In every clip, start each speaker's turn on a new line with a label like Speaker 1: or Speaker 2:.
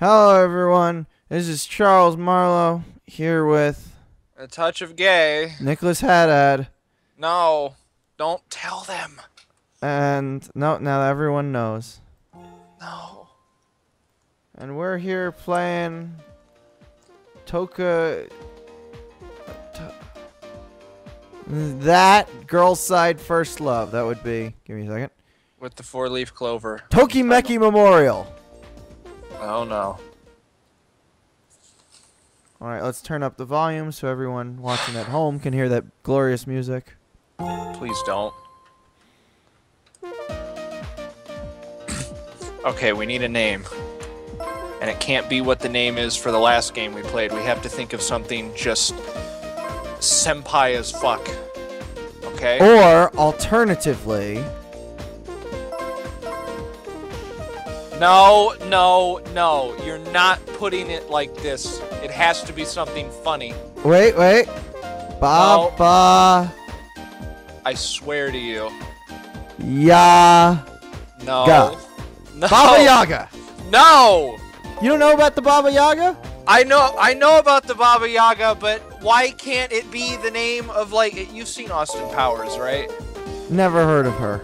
Speaker 1: Hello, everyone. This is Charles Marlowe here with
Speaker 2: A touch of gay.
Speaker 1: Nicholas Haddad.
Speaker 2: No, don't tell them.
Speaker 1: And no, now everyone knows.
Speaker 2: No.
Speaker 1: And we're here playing Toka. That girl's side first love. That would be. Give me a second.
Speaker 2: With the four-leaf clover.
Speaker 1: Tokimeki Memorial.
Speaker 2: Oh no.
Speaker 1: All right, let's turn up the volume so everyone watching at home can hear that glorious music.
Speaker 2: Please don't. okay, we need a name. And it can't be what the name is for the last game we played. We have to think of something just senpai as fuck. Okay?
Speaker 1: Or alternatively,
Speaker 2: No, no, no. You're not putting it like this. It has to be something funny.
Speaker 1: wait, wait. Baba
Speaker 2: I swear to you.
Speaker 1: Ya
Speaker 2: No.
Speaker 1: Ga.
Speaker 2: No.
Speaker 1: Baba Yaga.
Speaker 2: No.
Speaker 1: You don't know about the Baba Yaga?
Speaker 2: I know I know about the Baba Yaga, but why can't it be the name of like you've seen Austin Powers, right?
Speaker 1: Never heard of her.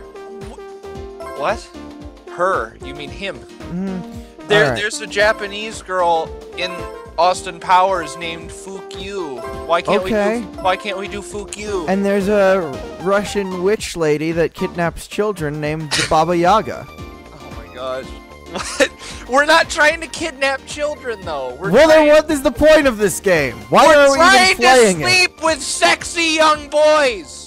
Speaker 2: What? Her? You mean him?
Speaker 1: Mhm.
Speaker 2: There
Speaker 1: Alright.
Speaker 2: there's a Japanese girl in Austin Powers named Fukyu. Why can't
Speaker 1: Okay.
Speaker 2: we do why can't we do Fukyu?
Speaker 1: And there's a Russian witch lady that kidnaps children named Baba Yaga.
Speaker 2: oh my gosh. What? We're not trying to kidnap children though. We're
Speaker 1: well,
Speaker 2: trying,
Speaker 1: then what is the point of this game? Why
Speaker 2: we're
Speaker 1: are we
Speaker 2: trying
Speaker 1: even playing
Speaker 2: to
Speaker 1: it?
Speaker 2: sleep with sexy young boys.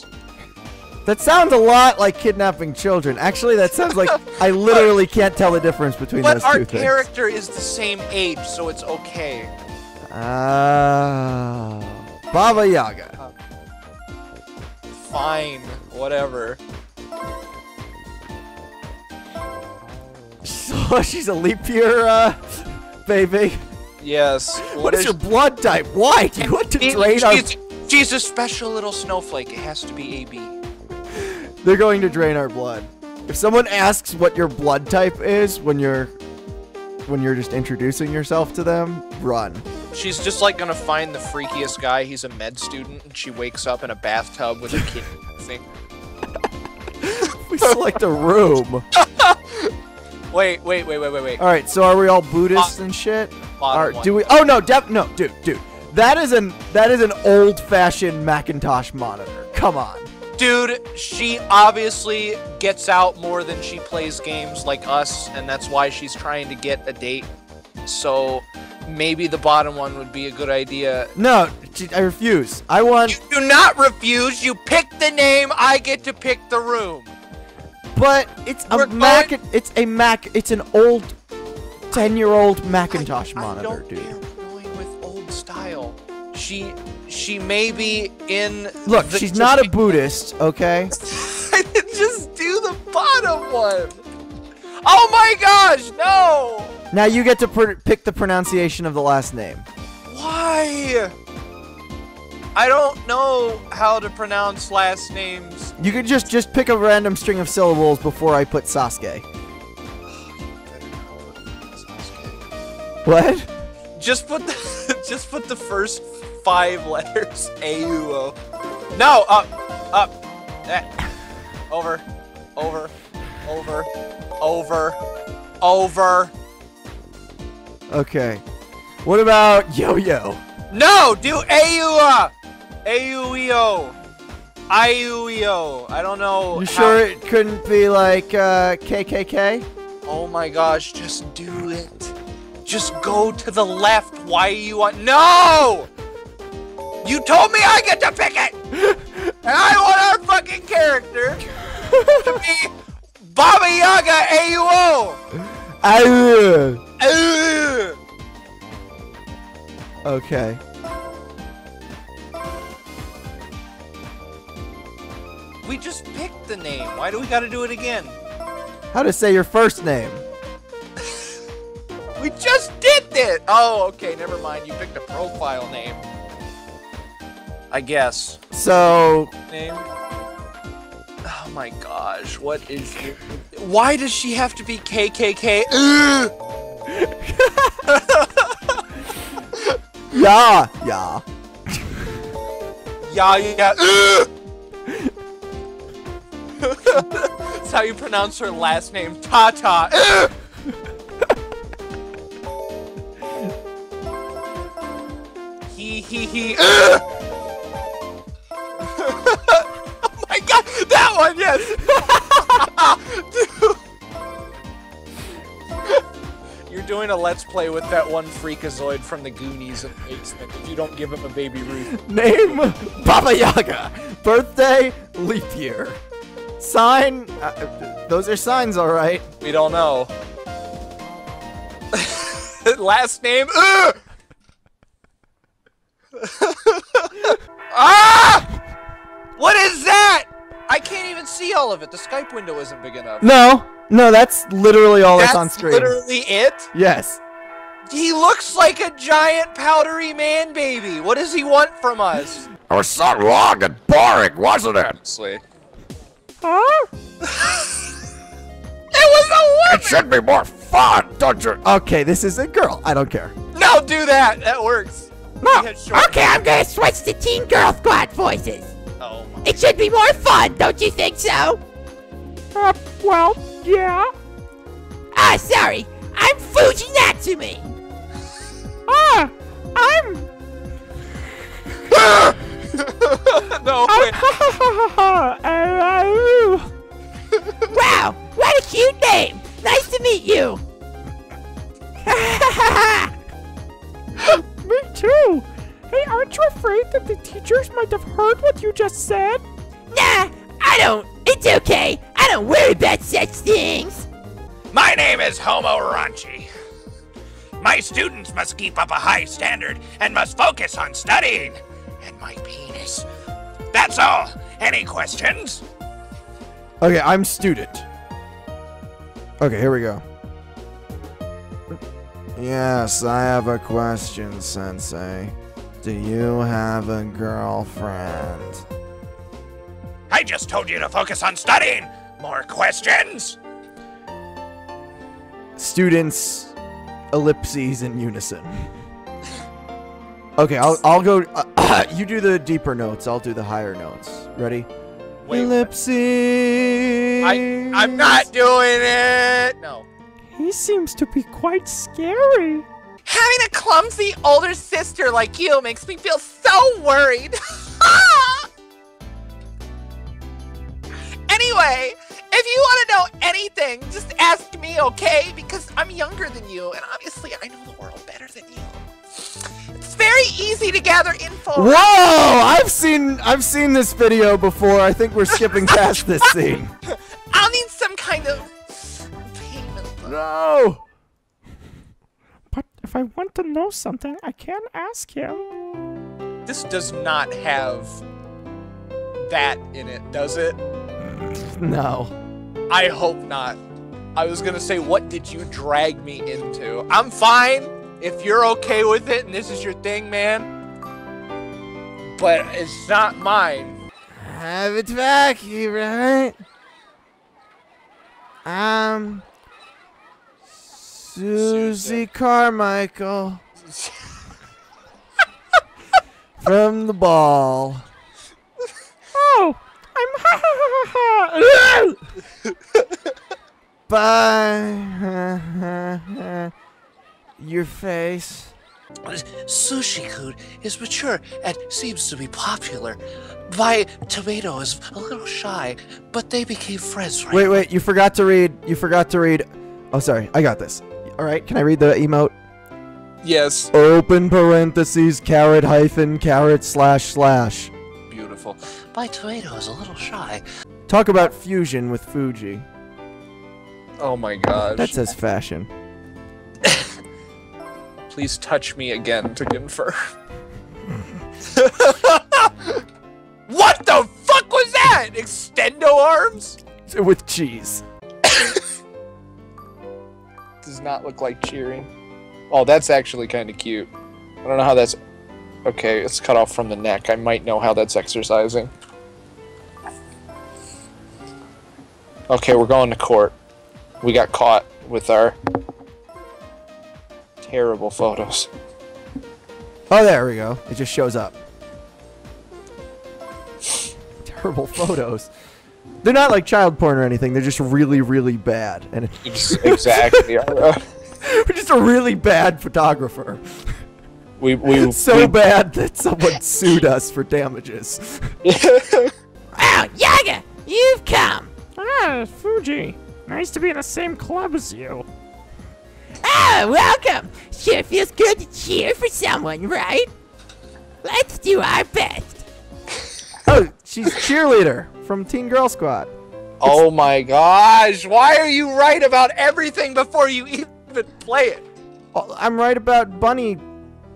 Speaker 1: That sounds a lot like kidnapping children. Actually, that sounds like I literally can't tell the difference between
Speaker 2: But
Speaker 1: those two things.
Speaker 2: But our character is the same age, so it's okay.
Speaker 1: Ah, Baba Yaga.
Speaker 2: Fine, whatever.
Speaker 1: So she's a leap year uh, baby.
Speaker 2: Yes.
Speaker 1: what is your blood type? Why do you want to drain our?
Speaker 2: she's, she's a special little snowflake. It has to be AB.
Speaker 1: They're going to drain our blood. If someone asks what your blood type is when you're when you're just introducing yourself to them, run.
Speaker 2: She's just like gonna find the freakiest guy. He's a med student, and she wakes up in a bathtub with a kid. thing.
Speaker 1: We select a room.
Speaker 2: Wait, wait, wait, wait, wait, wait.
Speaker 1: All right, so are we all Buddhists and shit? Are,
Speaker 2: one.
Speaker 1: do we? Oh no, def, no, dude, dude. That is an that is an old-fashioned Macintosh monitor. Come on.
Speaker 2: Dude, she obviously gets out more than she plays games like us, and that's why she's trying to get a date. So maybe the bottom one would be a good idea.
Speaker 1: No, I refuse. I want,
Speaker 2: You do not refuse. You pick the name. I get to pick the room.
Speaker 1: but it's a
Speaker 2: We're
Speaker 1: Mac.
Speaker 2: going-
Speaker 1: It's a Mac. It's an old, ten-year-old Macintosh
Speaker 2: I, I
Speaker 1: monitor, dude.
Speaker 2: She she may be in.
Speaker 1: Look,
Speaker 2: the-
Speaker 1: she's not a Buddhist, okay?
Speaker 2: I didn't just do the bottom one. Oh my gosh, no!
Speaker 1: Now you get to pr- pick the pronunciation of the last name.
Speaker 2: Why? I don't know how to pronounce last names.
Speaker 1: You could just just pick a random string of syllables before I put Sasuke. What?
Speaker 2: Just put the just put the first five letters. A U O. No, up, up, eh. over, over, over, over, over.
Speaker 1: Okay. What about Yo-Yo?
Speaker 2: No, do A U A, A U E O, I U E O. I don't know.
Speaker 1: You sure it couldn't be like uh, KKK?
Speaker 2: Oh my gosh, just do it. Just go to the left. Why you want No! You told me I get to pick it! and I want our fucking character to be Baba Yaga AUO!
Speaker 1: Okay.
Speaker 2: We just picked the name. Why do we gotta do it again?
Speaker 1: How to say your first name?
Speaker 2: We just did it! Oh, okay, never mind. You picked a profile name. I guess.
Speaker 1: So
Speaker 2: name? Oh my gosh, what is your... Why does she have to be KKK?
Speaker 1: Yeah, yeah.
Speaker 2: Yeah, yeah. That's how you pronounce her last name, Tata. Ugh! he he he. Doing a let's play with that one freakazoid from the Goonies in the basement if you don't give him a baby Ruth.
Speaker 1: Name Baba Yaga. Birthday leap year. Sign. Uh, those are signs, all right.
Speaker 2: We don't know. Last name. Ugh! ah! What is that? I can't even see all of it. The Skype window isn't big enough.
Speaker 1: No, no, that's literally all that's,
Speaker 2: That's
Speaker 1: on screen.
Speaker 2: literally it.
Speaker 1: Yes.
Speaker 2: He looks like a giant powdery man baby. What does he want from us?
Speaker 3: It was so long and boring, wasn't it?
Speaker 2: Honestly.
Speaker 1: Huh?
Speaker 2: It was a
Speaker 3: It should be more fun, don't you?
Speaker 1: Okay, this is a girl. I don't care.
Speaker 2: No, do that. That works.
Speaker 4: No.
Speaker 2: He had short-
Speaker 4: Okay, I'm gonna switch to Teen Girl Squad voices.
Speaker 2: Oh my.
Speaker 4: It should be more fun, don't you think so?
Speaker 5: Uh, well, yeah.
Speaker 4: Ah, sorry. I'm Fuji Natsumi.
Speaker 5: Ah, I'm.
Speaker 2: no,
Speaker 5: I'm.
Speaker 2: wait.
Speaker 4: Wow, what a cute name. Nice to meet you.
Speaker 5: Me too. Hey, aren't you afraid that the teachers might have heard what you just said?
Speaker 4: Nah, I don't. It's okay. I don't worry about such things.
Speaker 3: My name is Homo Ranchi. My students must keep up a high standard and must focus on studying. And my penis. That's all. Any questions?
Speaker 1: Okay, I'm student. Okay, here we go. Yes, I have a question, Sensei. Do you have a girlfriend?
Speaker 3: I just told you to focus on studying. More questions?
Speaker 1: Students, ellipses in unison. Okay, I'll I'll go. Uh, you do the deeper notes. I'll do the higher notes. Ready?
Speaker 2: Wait,
Speaker 1: ellipses.
Speaker 2: I, I'm not doing it. No.
Speaker 5: He seems to be quite scary.
Speaker 2: Having a clumsy older sister like you makes me feel so worried. anyway, if you want to know anything, just ask me, okay? Because I'm younger than you, and obviously I know the world better than you. It's very easy to gather info.
Speaker 1: Whoa! I've seen I've seen this video before. I think we're skipping past this scene.
Speaker 2: I'll need some kind of payment.
Speaker 1: No.
Speaker 5: But if I want to know something, I can ask him.
Speaker 2: This does not have that in it, does it?
Speaker 1: No.
Speaker 2: I hope not. I was gonna say, what did you drag me into? I'm fine if you're okay with it and this is your thing, man. But it's not mine.
Speaker 1: Have it back, you right? I'm Susie Carmichael from the ball.
Speaker 5: Oh, I'm ha ha ha ha.
Speaker 1: Bye. Your face.
Speaker 6: Sushi-kun is mature and seems to be popular. My tomato is a little shy, but they became friends right
Speaker 1: Wait, wait, you forgot to read. You forgot to read. Oh, sorry. I got this. All right, can I read the emote?
Speaker 2: Yes.
Speaker 1: Open parentheses, carrot hyphen, carrot slash slash.
Speaker 2: Beautiful.
Speaker 6: My tomato is a little shy.
Speaker 1: Talk about fusion with Fuji.
Speaker 2: Oh my gosh.
Speaker 1: That says fashion.
Speaker 2: Please touch me again to confirm. what the fuck was that? Extendo arms?
Speaker 1: With cheese.
Speaker 2: Does not look like cheering. Oh, that's actually kind of cute. I don't know how that's. Okay, it's cut off from the neck. I might know how that's exercising. Okay, we're going to court. We got caught with our terrible photos.
Speaker 1: Oh, there we go. It just shows up. Terrible photos. They're not like child porn or anything. They're just really, really bad. And
Speaker 2: exactly.
Speaker 1: we're just a really bad photographer.
Speaker 2: We we
Speaker 1: So
Speaker 2: we,
Speaker 1: bad that someone sued us for damages.
Speaker 4: Wow, Yaga, you've come.
Speaker 5: Ah, Fuji. Nice to be in the same club as you.
Speaker 4: Ah, welcome. Sure feels good to cheer for someone, right? Let's do our best.
Speaker 1: Oh, she's cheerleader from Teen Girl Squad.
Speaker 2: oh my gosh! Why are you right about everything before you even play it?
Speaker 1: Oh, I'm right about bunny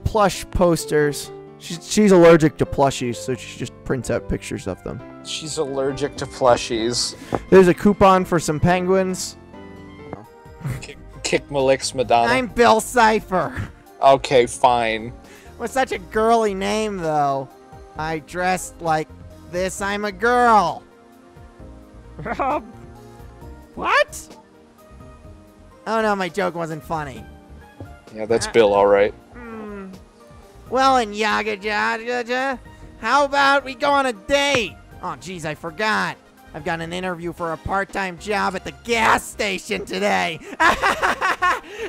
Speaker 1: plush posters. She's, she's allergic to plushies, so she just prints out pictures of them.
Speaker 2: She's allergic to plushies.
Speaker 1: There's a coupon for some penguins.
Speaker 2: Kick, kick Malik's Madonna.
Speaker 1: I'm Bill Cipher.
Speaker 2: Okay, fine.
Speaker 1: With such a girly name, though. I dressed like this. I'm a girl.
Speaker 5: What?
Speaker 1: Oh no, my joke wasn't funny.
Speaker 2: Yeah, that's Bill, all right.
Speaker 1: Well, and Yaga Jaja, how about we go on a date? Oh, geez, I forgot. I've got an interview for a part-time job at the gas station today.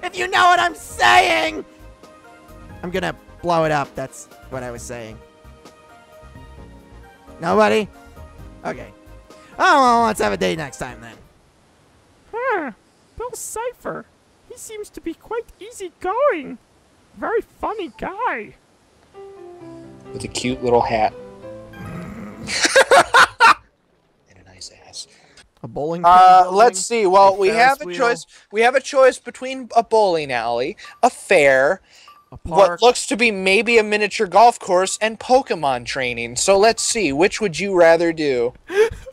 Speaker 1: if you know what I'm saying. I'm gonna blow it up. That's what I was saying. Nobody? Okay. Oh, well, let's have a date next time then.
Speaker 5: Huh. Bill Cipher. He seems to be quite easygoing. Very funny guy.
Speaker 2: With a cute little hat. and a nice ass.
Speaker 1: A bowling pin
Speaker 2: Uh,
Speaker 1: building?
Speaker 2: let's see. Well,
Speaker 1: a
Speaker 2: we
Speaker 1: Ferris
Speaker 2: have a
Speaker 1: wheel,
Speaker 2: choice. We have a choice between a bowling alley, a fair,
Speaker 1: A
Speaker 2: what looks to be maybe a miniature golf course, and Pokemon training. So let's see. Which would you rather do?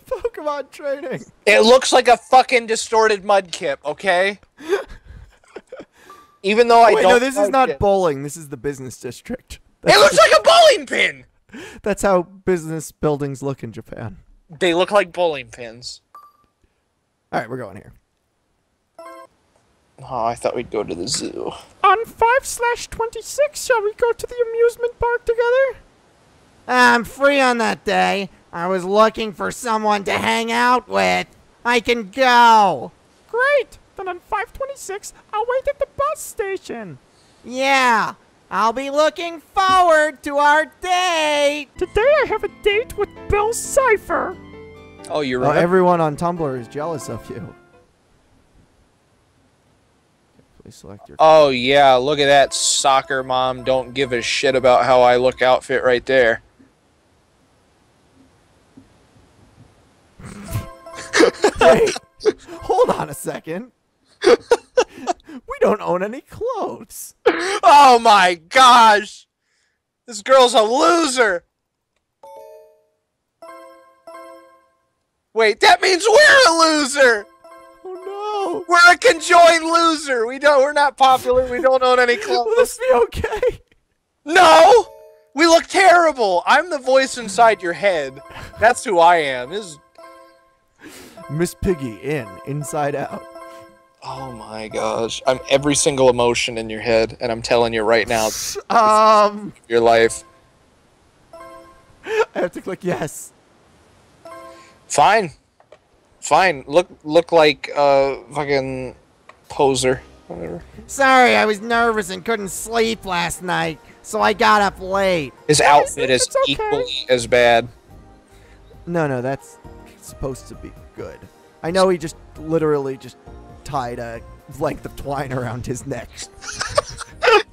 Speaker 1: Pokemon training.
Speaker 2: It looks like a fucking distorted Mudkip. Okay. Even though I
Speaker 1: Wait,
Speaker 2: don't.
Speaker 1: no, this is not
Speaker 2: it.
Speaker 1: bowling. This is the business district.
Speaker 2: It looks like a bowling pin.
Speaker 1: that's how business buildings look in Japan.
Speaker 2: They look like bowling pins.
Speaker 1: All right, we're going here.
Speaker 2: Oh, I thought we'd go to the zoo.
Speaker 5: On 5 slash 26, shall we go to the amusement park together?
Speaker 1: I'm free on that day. I was looking for someone to hang out with. I can go.
Speaker 5: Great! Then on 526, I'll wait at the bus station.
Speaker 1: Yeah, I'll be looking forward to our date.
Speaker 5: Today I have a date with Bill Cipher.
Speaker 2: Oh, you
Speaker 1: Oh,
Speaker 2: remember?
Speaker 1: everyone on Tumblr is jealous of you. Please select your.
Speaker 2: oh yeah, look at that soccer mom. Don't give a shit about how I look outfit right there.
Speaker 1: Wait, hold on a second. don't own any clothes.
Speaker 2: Oh my gosh! This girl's a loser! Wait, that means we're a loser!
Speaker 1: Oh no!
Speaker 2: We're a conjoined loser! We don't we're not popular, we don't own any
Speaker 1: no. Will
Speaker 2: clothes.
Speaker 1: this be okay?
Speaker 2: No! We look terrible! I'm the voice inside your head. That's who I am. Is
Speaker 1: Miss Piggy in Inside Out.
Speaker 2: Oh my gosh. I'm every single emotion in your head, and I'm telling you right now,
Speaker 1: Um,
Speaker 2: your life.
Speaker 1: I have to click yes.
Speaker 2: Fine. Fine. Look look like uh fucking poser. Whatever.
Speaker 1: Sorry, I was nervous and couldn't sleep last night, so I got up late.
Speaker 2: His outfit is
Speaker 5: okay.
Speaker 2: equally as bad.
Speaker 1: No, no, that's supposed to be good. I know he just literally just tied a length of twine around his neck.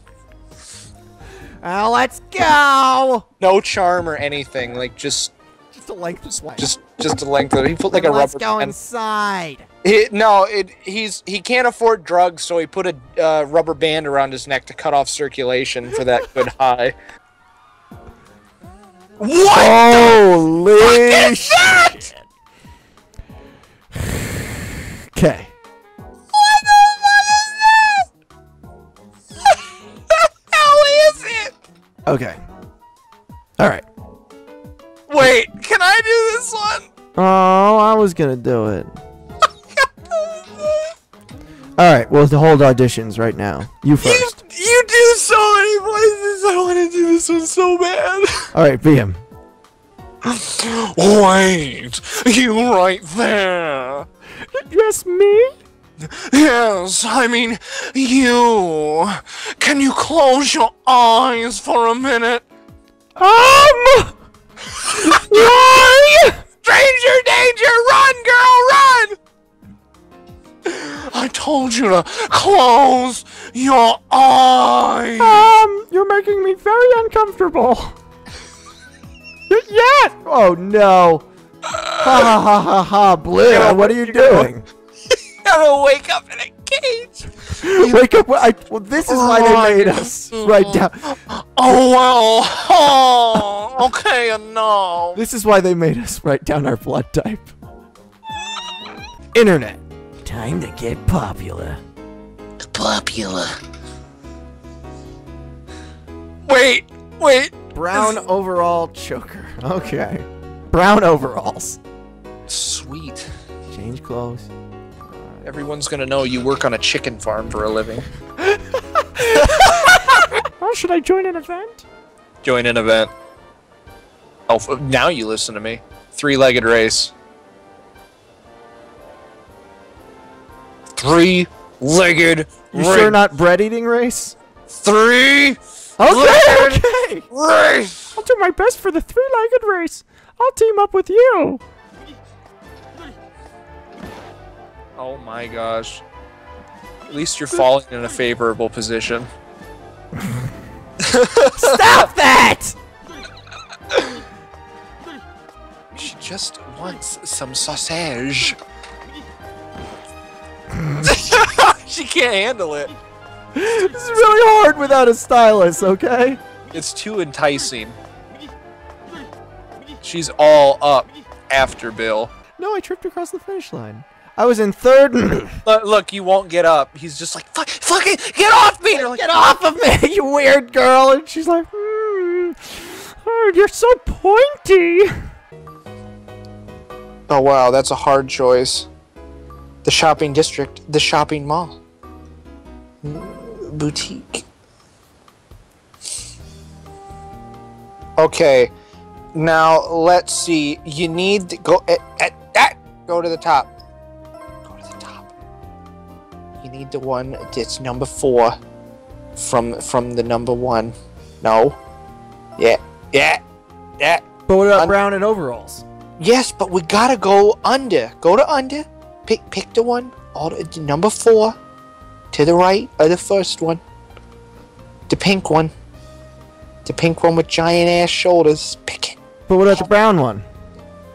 Speaker 1: uh, let's go.
Speaker 2: No charm or anything. Like just
Speaker 1: Just a length of twine.
Speaker 2: just just a length of he put like a
Speaker 1: let's
Speaker 2: rubber
Speaker 1: go
Speaker 2: band.
Speaker 1: inside.
Speaker 2: He, no, it he's he can't afford drugs, so he put a uh, rubber band around his neck to cut off circulation for that good high. What?
Speaker 1: Holy shit! Okay. Okay. All right.
Speaker 2: Wait, can I do this one?
Speaker 1: Oh, I was gonna do it. All right. Well, the hold auditions right now. You first.
Speaker 2: you You do so many voices. I want to do this one so bad.
Speaker 1: All right, be him.
Speaker 2: Wait, you right there.
Speaker 5: Yes, me?
Speaker 2: Yes, I mean, you. Can you close your eyes for a minute?
Speaker 5: Um. Why?
Speaker 2: Stranger danger! Run, girl, run! I told you to close your eyes.
Speaker 5: Um, you're making me very uncomfortable. Y- yeah.
Speaker 1: Oh no! Ha ha ha ha ha! Blue, what are you doing?
Speaker 2: Gotta wake up in a cage.
Speaker 1: Wake up! I, well, this is why they made oh. us write down.
Speaker 2: Oh well. Oh, okay, no.
Speaker 1: This is why they made us write down our blood type. Internet. Time to get popular.
Speaker 6: Popular.
Speaker 2: Wait, wait.
Speaker 1: Brown overall choker. Okay. Brown overalls.
Speaker 2: Sweet.
Speaker 1: Change clothes.
Speaker 2: Everyone's gonna know you work on a chicken farm for a living.
Speaker 5: Oh, should I join an event?
Speaker 2: Join an event. Oh, f- now you listen to me. Three-legged race. Three-legged
Speaker 1: You sure not bread eating race?
Speaker 2: Three
Speaker 1: Okay, okay.
Speaker 2: race.
Speaker 5: I'll do my best for the three-legged race. I'll team up with you.
Speaker 2: Oh my gosh. At least you're falling in a favorable position.
Speaker 1: Stop that!
Speaker 2: She just wants some sausage. she can't handle it.
Speaker 1: This is really hard without a stylus, okay?
Speaker 2: It's too enticing. She's all up after Bill.
Speaker 1: No, I tripped across the finish line. I was in third. and-
Speaker 2: Look, look, you won't get up. He's just like, fuck, fuck it, get off me! Like,
Speaker 1: Get off of me, you weird girl! And
Speaker 5: She's like, hmm. Oh, you're so pointy.
Speaker 7: Oh wow, that's a hard choice. The shopping district, the shopping mall. Boutique. Okay, now let's see. You need to go at, at, at go to the top. Need the one that's number four from from the number one. No. Yeah. Yeah. Yeah.
Speaker 1: But what about
Speaker 7: Un-
Speaker 1: brown and overalls?
Speaker 7: Yes, but we gotta go under. Go to under. Pick pick the one. All the, number four. To the right of the first one. The pink one. The pink one with giant ass shoulders. Pick it.
Speaker 1: But what about the brown one?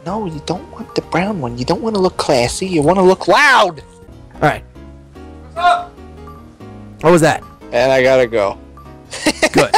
Speaker 7: No, you don't want the brown one. You don't want to look classy. You want to look loud.
Speaker 1: Alright. What was that?
Speaker 7: And I gotta go.
Speaker 1: Good.